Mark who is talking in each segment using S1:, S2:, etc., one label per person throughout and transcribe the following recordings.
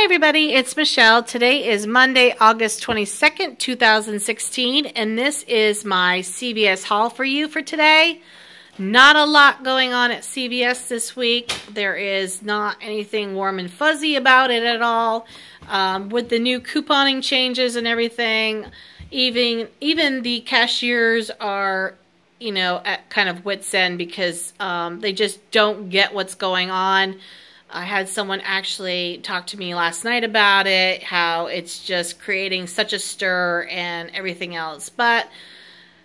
S1: Hi, everybody. It's Michelle. Today is Monday, August 22nd, 2016, and this is my CVS haul for you for today. Not a lot going on at CVS this week. There is not anything warm and fuzzy about it at all. Um, with the new couponing changes and everything, even even the cashiers are, you know, at kind of wits end because um, they just don't get what's going on. I had someone actually talk to me last night about it, how it's just creating such a stir and everything else. But,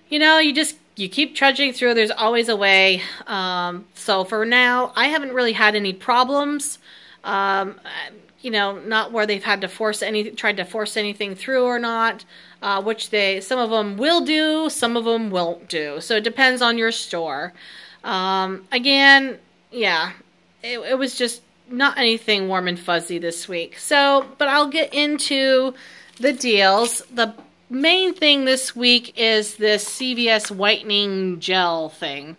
S1: you know, you just, you keep trudging through. There's always a way. Um, so for now, I haven't really had any problems. Um, you know, not where they've had to force any, tried to force anything through or not, uh, which they, some of them will do, some of them won't do. So it depends on your store. Um, again, yeah, it, it was just not anything warm and fuzzy this week. So, but I'll get into the deals. The main thing this week is this CVS whitening gel thing.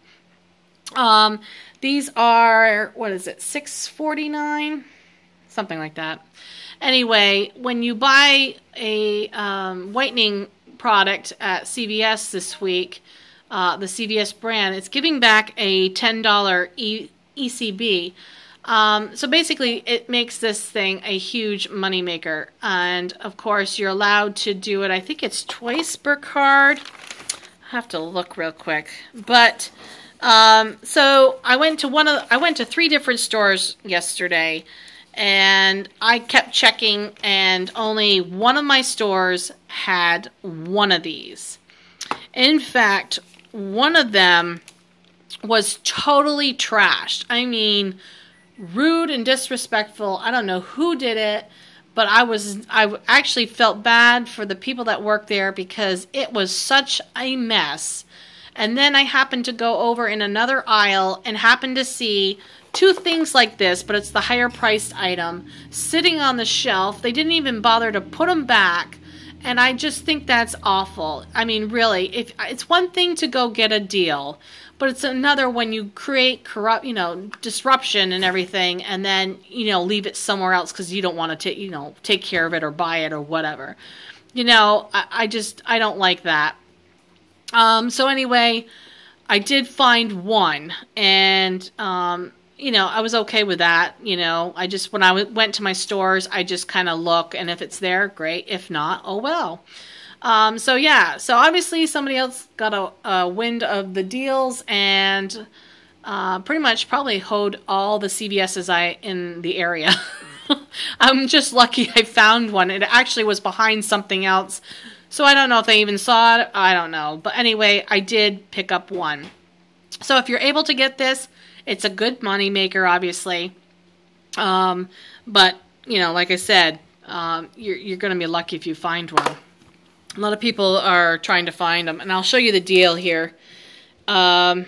S1: Um, these are what is it, six forty nine, something like that. Anyway, when you buy a um, whitening product at CVS this week, uh, the CVS brand, it's giving back a ten dollar e- ECB. Um, so basically, it makes this thing a huge moneymaker. And of course, you're allowed to do it, I think it's twice per card. I have to look real quick. But um, so I went to one of I went to three different stores yesterday and I kept checking and only one of my stores had one of these. In fact, one of them was totally trashed. I mean, rude and disrespectful. I don't know who did it, but I was I actually felt bad for the people that work there because it was such a mess. And then I happened to go over in another aisle and happened to see two things like this, but it's the higher priced item sitting on the shelf. They didn't even bother to put them back. And I just think that's awful. I mean, really, if it's one thing to go get a deal, but it's another when you create corrupt, you know, disruption and everything, and then you know leave it somewhere else because you don't want to take, you know, take care of it or buy it or whatever. You know, I, I just I don't like that. Um, so anyway, I did find one, and um, you know, I was okay with that. You know, I just when I went to my stores, I just kind of look, and if it's there, great. If not, oh well. Um, so yeah, so obviously somebody else got a, a wind of the deals and uh, pretty much probably hoed all the CVS's I in the area. I'm just lucky I found one. It actually was behind something else. So I don't know if they even saw it. I don't know. But anyway, I did pick up one. So if you're able to get this, it's a good money maker, obviously. Um, but, you know, like I said, um, you're, you're going to be lucky if you find one. A lot of people are trying to find them, and I'll show you the deal here. Um,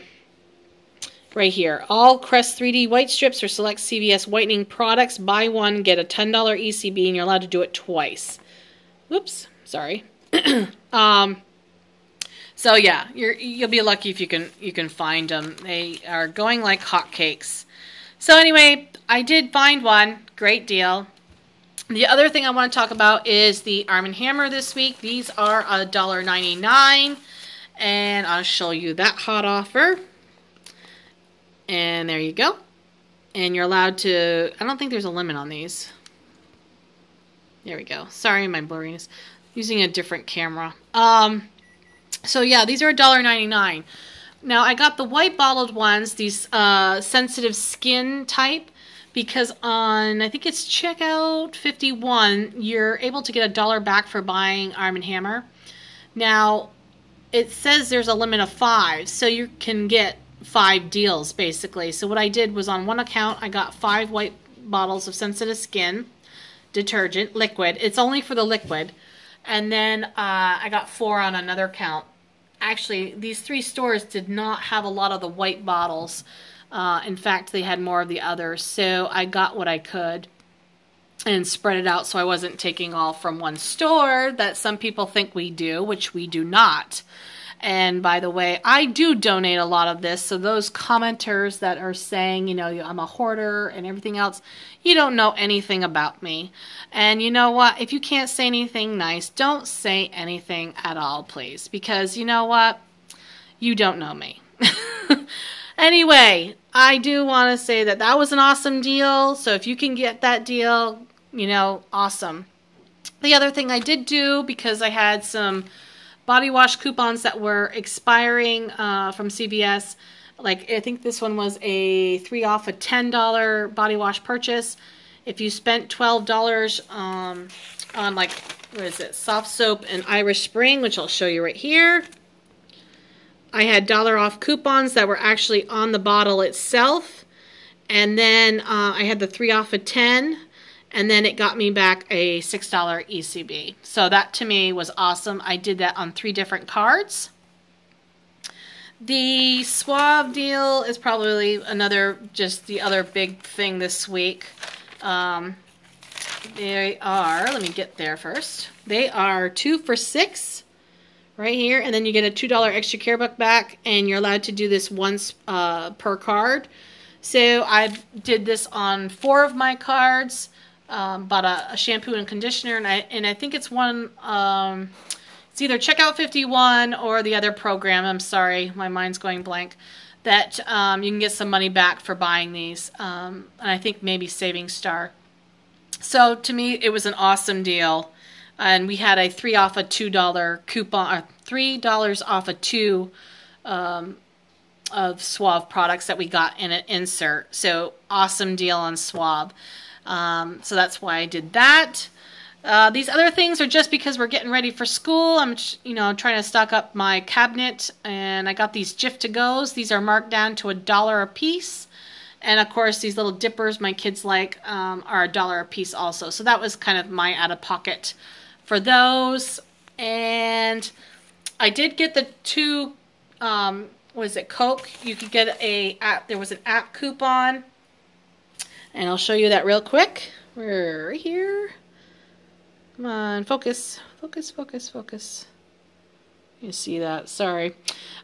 S1: right here. All Crest 3D white strips or select CVS whitening products. Buy one, get a $10 ECB, and you're allowed to do it twice. Whoops, sorry. um, so yeah, you're you'll be lucky if you can you can find them. They are going like hotcakes. So anyway, I did find one. Great deal. The other thing I want to talk about is the Arm & Hammer this week. These are $1.99 and I'll show you that hot offer. And there you go. And you're allowed to, I don't think there's a limit on these. There we go. Sorry, my blurriness. Using a different camera. Um, so yeah, these are $1.99. Now I got the white bottled ones, these uh, sensitive skin type because on I think it's checkout 51 you're able to get a dollar back for buying Arm & Hammer. Now it says there's a limit of 5 so you can get 5 deals basically. So what I did was on one account I got 5 white bottles of sensitive skin detergent liquid. It's only for the liquid. And then uh, I got 4 on another account. Actually, these three stores did not have a lot of the white bottles. Uh, in fact, they had more of the others. So I got what I could and spread it out so I wasn't taking all from one store that some people think we do, which we do not. And by the way, I do donate a lot of this. So those commenters that are saying, you know, I'm a hoarder and everything else, you don't know anything about me. And you know what? If you can't say anything nice, don't say anything at all, please. Because you know what? You don't know me. anyway, I do want to say that that was an awesome deal. So if you can get that deal, you know, awesome. The other thing I did do because I had some body wash coupons that were expiring uh, from CVS. Like I think this one was a three off a ten dollar body wash purchase. If you spent twelve dollars um, on like what is it, Softsoap and Irish Spring, which I'll show you right here. I had dollar off coupons that were actually on the bottle itself. And then uh, I had the three off of 10 and then it got me back a $6 ECB. So that to me was awesome. I did that on three different cards. The Suave deal is probably another, just the other big thing this week. Um, they are, let me get there first. They are two for six right here, and then you get a $2 extra care buck back, and you're allowed to do this once uh, per card. So I did this on four of my cards um, bought a, a, shampoo and conditioner, and I and I think it's one. Um, it's either Checkout 51 or the other program. I'm sorry, my mind's going blank. That um, you can get some money back for buying these, um, and I think maybe SavingStar. So to me, it was an awesome deal, and we had a three off a two dollar coupon, or three dollars off a two um, of Suave products that we got in an insert. So awesome deal on Suave. Um, so that's why I did that. Uh, these other things are just because we're getting ready for school. I'm, you know, trying to stock up my cabinet, and I got these Jif to goes. These are marked down to a dollar a piece, and of course, these little dippers my kids like um, are a dollar a piece also. So that was kind of my out of pocket for those. And I did get the two. Um, was it Coke? You could get a app. There was an app coupon and I'll show you that real quick. We're here. Come on, focus, focus, focus, focus. You see that? Sorry.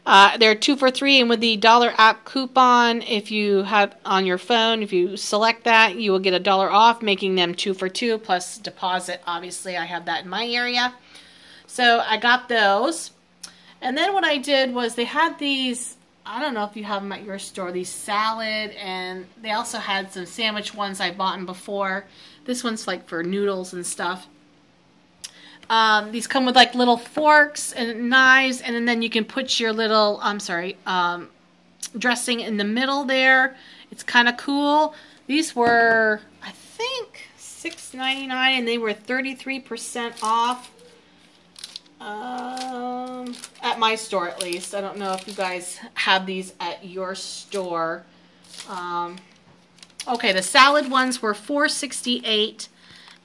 S1: Uh, they're two for three, and with the dollar app coupon, if you have on your phone, if you select that, you will get a dollar off, making them two for two plus deposit. Obviously, I have that in my area. So I got those. And then what I did was they had these I don't know if you have them at your store, these salad, and they also had some sandwich ones I bought them before. This one's like for noodles and stuff. Um, these come with like little forks and knives, and then you can put your little, I'm sorry, um, dressing in the middle there. It's kind of cool. These were, I think, $6.99, and they were 33% off. Um, at my store at least. I don't know if you guys have these at your store. Um, okay, the salad ones were 468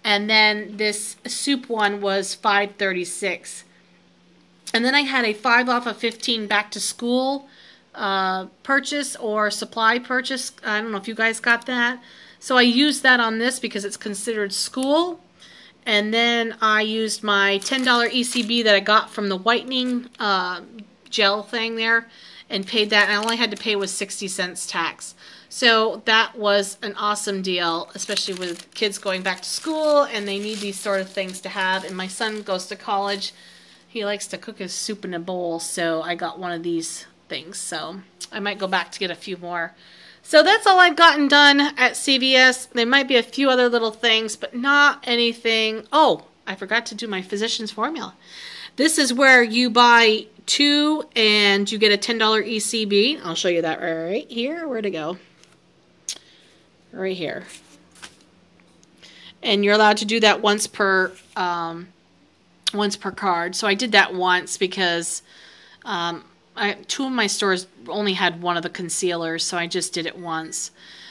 S1: and then this soup one was 536 and then I had a 5 off of 15 back to school uh, purchase or supply purchase. I don't know if you guys got that. So I used that on this because it's considered school. And then I used my $10 ECB that I got from the whitening uh, gel thing there and paid that. I only had to pay with 60 cents tax. So that was an awesome deal, especially with kids going back to school and they need these sort of things to have. And my son goes to college. He likes to cook his soup in a bowl, so I got one of these things. So I might go back to get a few more. So that's all I've gotten done at CVS. There might be a few other little things, but not anything. Oh, I forgot to do my physician's formula. This is where you buy two and you get a $10 ECB. I'll show you that right here. Where to go? Right here. And you're allowed to do that once per um, once per card. So I did that once because um, I, two of my stores only had one of the concealers, so I just did it once.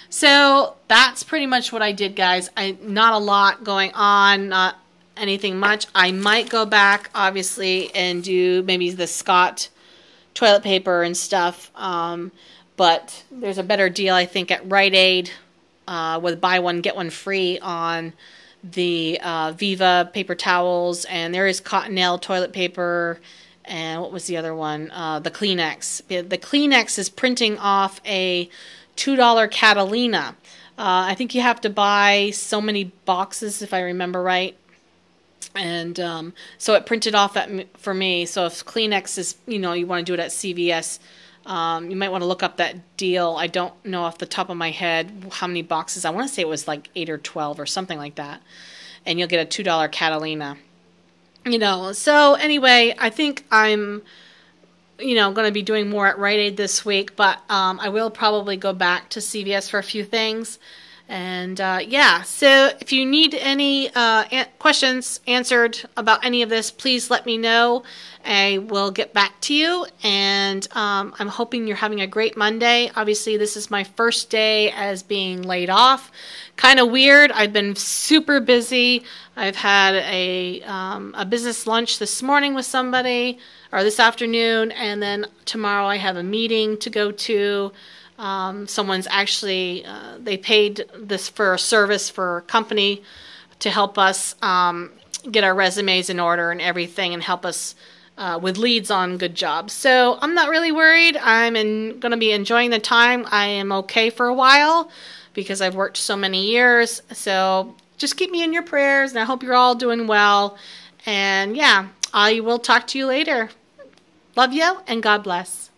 S1: So that's pretty much what I did, guys. I not a lot going on, not anything much. I might go back, obviously, and do maybe the Scott toilet paper and stuff. Um, but there's a better deal, I think, at Rite Aid uh, with buy one get one free on the uh, Viva paper towels, and there is Cottonelle toilet paper and what was the other one? Uh, the Kleenex. The Kleenex is printing off a $2 Catalina. Uh, I think you have to buy so many boxes, if I remember right. And um, so it printed off for me. So if Kleenex is, you know, you want to do it at CVS, um, you might want to look up that deal. I don't know off the top of my head how many boxes. I want to say it was like 8 or 12 or something like that. And you'll get a $2 Catalina. You know, so anyway, I think I'm you know, going to be doing more at Rite Aid this week, but um, I will probably go back to CVS for a few things. And uh, yeah, so if you need any uh, an- questions answered about any of this, please let me know. I will get back to you. And um, I'm hoping you're having a great Monday. Obviously, this is my first day as being laid off. Kind of weird. I've been super busy. I've had a um, a business lunch this morning with somebody, or this afternoon, and then tomorrow I have a meeting to go to. Um, someone's actually uh, they paid this for a service for a company to help us um, get our resumes in order and everything, and help us uh, with leads on good jobs. So I'm not really worried. I'm going to be enjoying the time. I am okay for a while because I've worked so many years. So just keep me in your prayers, and I hope you're all doing well. And yeah, I will talk to you later. Love you, and God bless.